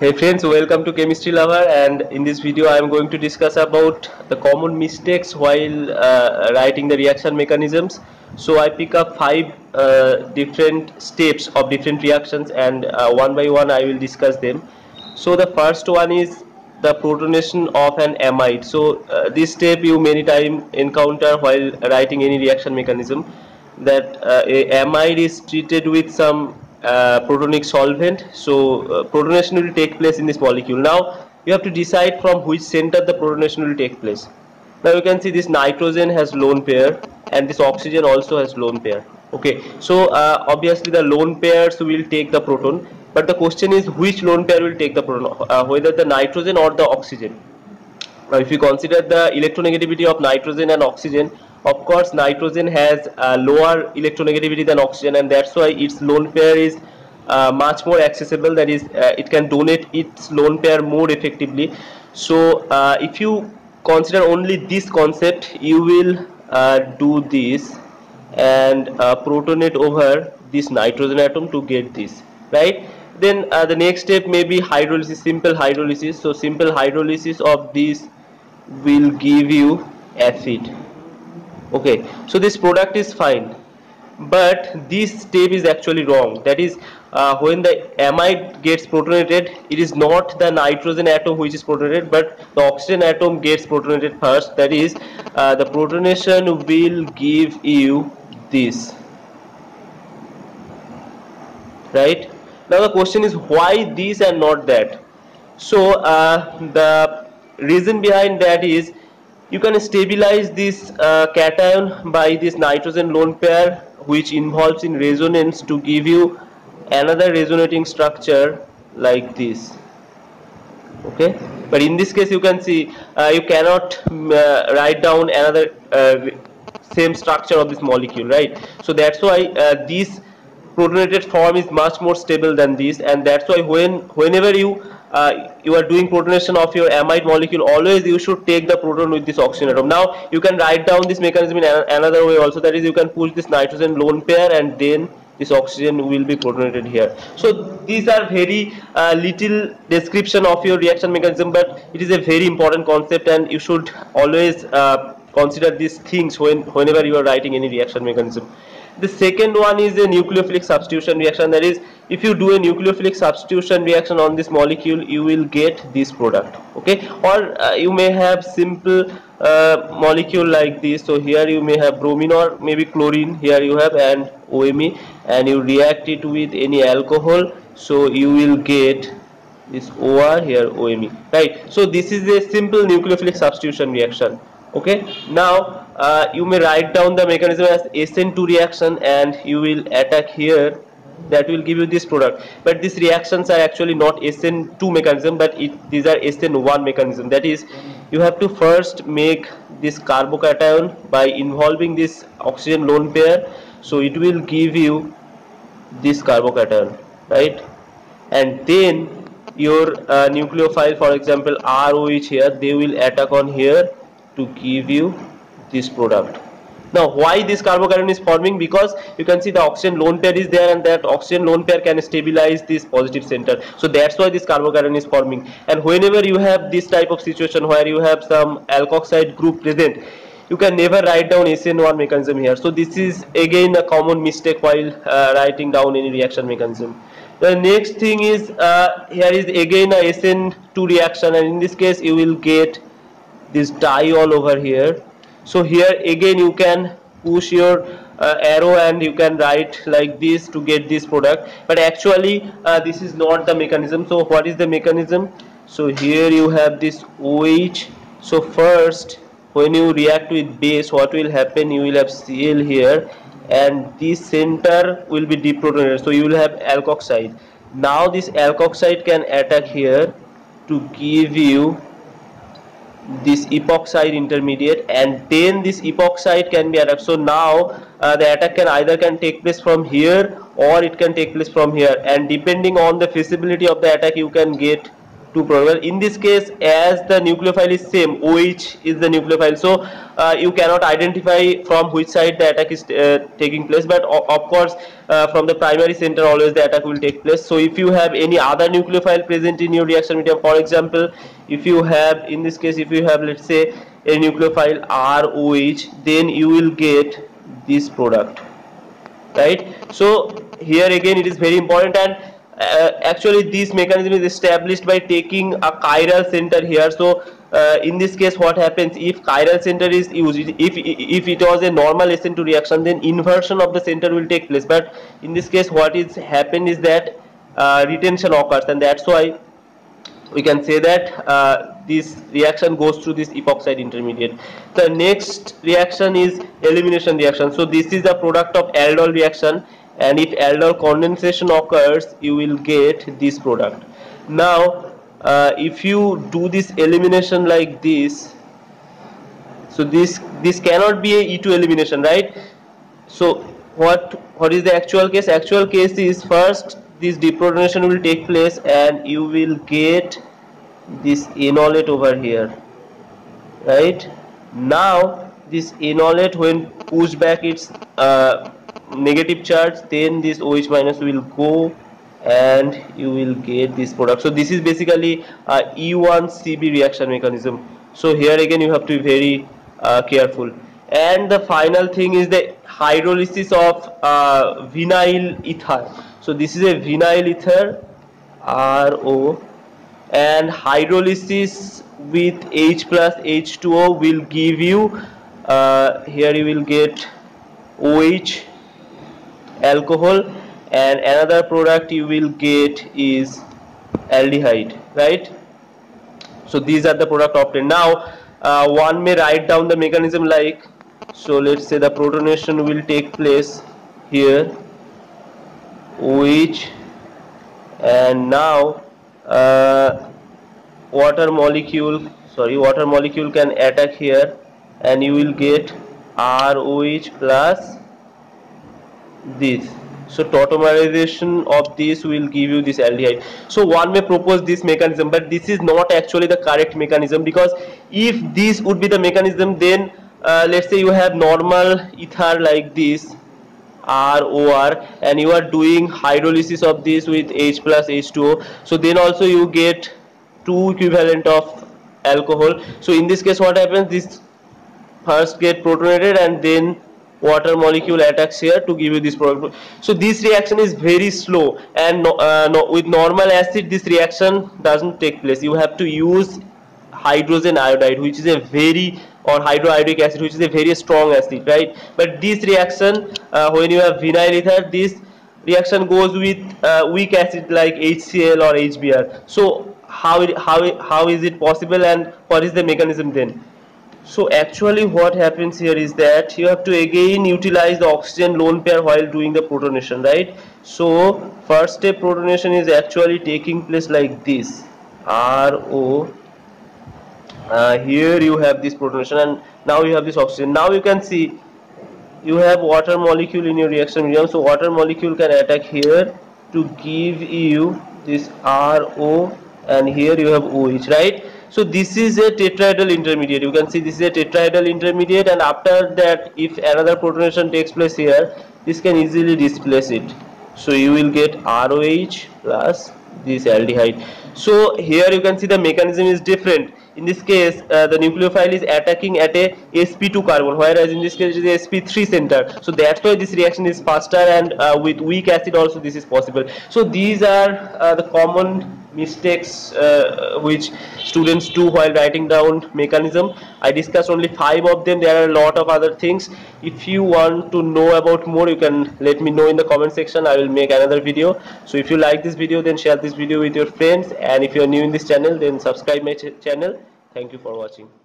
Hey friends, welcome to Chemistry Lover and in this video I am going to discuss about the common mistakes while uh, writing the reaction mechanisms. So I pick up five uh, different steps of different reactions and uh, one by one I will discuss them. So the first one is the protonation of an amide. So uh, this step you many time encounter while writing any reaction mechanism that uh, amide is treated with some uh, protonic solvent. So uh, protonation will take place in this molecule. Now you have to decide from which center the protonation will take place. Now you can see this nitrogen has lone pair and this oxygen also has lone pair. Okay. So uh, obviously the lone pairs will take the proton but the question is which lone pair will take the proton uh, whether the nitrogen or the oxygen. Now if you consider the electronegativity of nitrogen and oxygen of course nitrogen has a lower electronegativity than oxygen and that's why its lone pair is uh, much more accessible. That is uh, it can donate its lone pair more effectively. So uh, if you consider only this concept you will uh, do this and uh, protonate over this nitrogen atom to get this right? Then uh, the next step may be hydrolysis simple hydrolysis. So simple hydrolysis of this will give you acid okay so this product is fine but this step is actually wrong. That is uh, when the amide gets protonated it is not the nitrogen atom which is protonated but the oxygen atom gets protonated first. That is uh, the protonation will give you this. Right? Now the question is why this and not that? So uh, the reason behind that is you can stabilize this uh, cation by this nitrogen lone pair which involves in resonance to give you another resonating structure like this. Okay? But in this case you can see uh, you cannot uh, write down another uh, same structure of this molecule right? So that's why uh, this protonated form is much more stable than this and that's why when whenever you uh, you are doing protonation of your amide molecule always you should take the proton with this oxygen atom now you can write down this mechanism in another way also that is you can push this nitrogen lone pair and then this oxygen will be protonated here. So these are very uh, little description of your reaction mechanism but it is a very important concept and you should always uh, consider these things when whenever you are writing any reaction mechanism the second one is a nucleophilic substitution reaction. That is if you do a nucleophilic substitution reaction on this molecule you will get this product okay? Or uh, you may have simple uh, molecule like this. So here you may have bromine or maybe chlorine. Here you have and OMe and you react it with any alcohol. So you will get this OR here OMe right? So this is a simple nucleophilic substitution reaction okay? Now uh, you may write down the mechanism as SN2 reaction and you will attack here. That will give you this product. But these reactions are actually not SN2 mechanism but it, these are SN1 mechanism. That is you have to first make this carbocation by involving this oxygen lone pair. So it will give you this carbocation right? And then your uh, nucleophile for example ROH here they will attack on here to give you this product. Now why this carbocation is forming? Because you can see the oxygen lone pair is there and that oxygen lone pair can stabilize this positive center. So that's why this carbocation is forming. And whenever you have this type of situation where you have some alkoxide group present you can never write down SN1 mechanism here. So this is again a common mistake while uh, writing down any reaction mechanism. The next thing is uh, here is again a SN2 reaction. And in this case you will get this diol over here. So here again you can push your uh, arrow and you can write like this to get this product. But actually uh, this is not the mechanism. So what is the mechanism? So here you have this OH so first when you react with base what will happen? You will have Cl here and this center will be deprotonated. So you will have alkoxide. Now this alkoxide can attack here to give you this epoxide intermediate and then this epoxide can be attacked so now uh, the attack can either can take place from here or it can take place from here. And depending on the feasibility of the attack you can get two product in this case as the nucleophile is same OH is the nucleophile so uh, you cannot identify from which side the attack is uh, taking place but of course uh, from the primary center always the attack will take place. So if you have any other nucleophile present in your reaction medium for example if you have in this case if you have let's say a nucleophile ROH then you will get this product. Right? So here again it is very important and uh, actually this mechanism is established by taking a chiral center here. So uh, in this case what happens if chiral center is used if if it was a normal SN2 reaction then inversion of the center will take place. But in this case what is happened is that uh, retention occurs. And that's why we can say that uh, this reaction goes through this epoxide intermediate. The next reaction is elimination reaction. So this is the product of aldol reaction and if aldol condensation occurs you will get this product. Now uh, if you do this elimination like this so this this cannot be a E2 elimination right? So what what is the actual case? Actual case is first this deprotonation will take place and you will get this enolate over here right? Now this enolate when pushed back its uh, negative charge then this OH minus will go and you will get this product. So this is basically a E1 CB reaction mechanism. So here again you have to be very uh, careful. And the final thing is the hydrolysis of uh, vinyl ether. So this is a vinyl ether RO and hydrolysis with H plus H2O will give you uh, here you will get OH alcohol and another product you will get is aldehyde right? So these are the product obtained. Now uh, one may write down the mechanism like so let's say the protonation will take place here which and now uh, water molecule sorry water molecule can attack here and you will get ROH plus this. So tautomerization of this will give you this aldehyde so one may propose this mechanism but this is not actually the correct mechanism because if this would be the mechanism then uh, let's say you have normal ether like this ROR and you are doing hydrolysis of this with H plus H2O so then also you get two equivalent of alcohol. So in this case what happens? This first get protonated and then water molecule attacks here to give you this product. So this reaction is very slow and no, uh, no, with normal acid this reaction doesn't take place. You have to use hydrogen iodide which is a very or hydroiodic acid which is a very strong acid right? But this reaction uh, when you have vinyl ether this reaction goes with uh, weak acid like HCl or HBr so how how how is it possible and what is the mechanism then so actually what happens here is that you have to again utilize the oxygen lone pair while doing the protonation right? So first step protonation is actually taking place like this. RO uh, here you have this protonation and now you have this oxygen. Now you can see you have water molecule in your reaction medium. So water molecule can attack here to give you this RO and here you have OH right so this is a tetrahedral intermediate. You can see this is a tetrahedral intermediate and after that if another protonation takes place here this can easily displace it. So you will get ROH plus this aldehyde. So here you can see the mechanism is different. In this case uh, the nucleophile is attacking at a sp2 carbon whereas in this case it is sp3 center. So that's why this reaction is faster and uh, with weak acid also this is possible. So these are uh, the common mistakes uh, which students do while writing down mechanism. I discussed only five of them. There are a lot of other things. If you want to know about more you can let me know in the comment section. I will make another video. So if you like this video then share this video with your friends. And if you are new in this channel then subscribe my ch channel. Thank you for watching